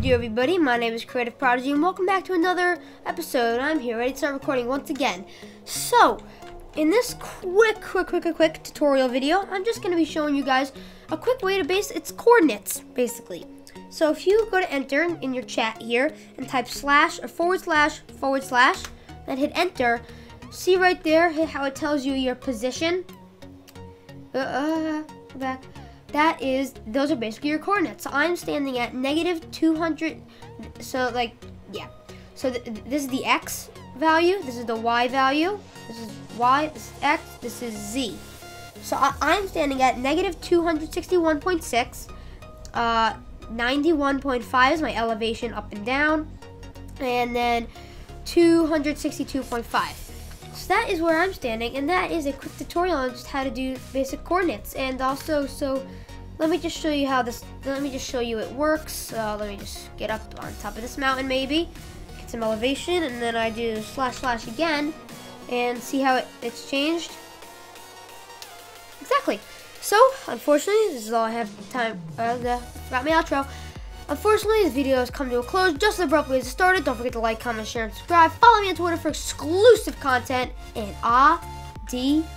do everybody? My name is Creative Prodigy, and welcome back to another episode. I'm here, ready to start recording once again. So, in this quick, quick, quick, quick, tutorial video, I'm just going to be showing you guys a quick way to base its coordinates, basically. So if you go to enter in your chat here and type slash or forward slash forward slash, then hit enter, see right there how it tells you your position. Uh, uh, back that is, those are basically your coordinates. So I'm standing at negative 200, so like, yeah. So th this is the x value, this is the y value, this is y, this is x, this is z. So I am standing at negative 261.6, uh, 91.5 is my elevation up and down, and then 262.5. So that is where I'm standing, and that is a quick tutorial on just how to do basic coordinates. And also, so let me just show you how this, let me just show you it works. Uh, let me just get up on top of this mountain maybe, get some elevation, and then I do slash slash again, and see how it, it's changed. Exactly. So, unfortunately, this is all I have time, uh, got my outro. Unfortunately, this video has come to a close just as abruptly as it started. Don't forget to like, comment, share, and subscribe. Follow me on Twitter for exclusive content. And adios.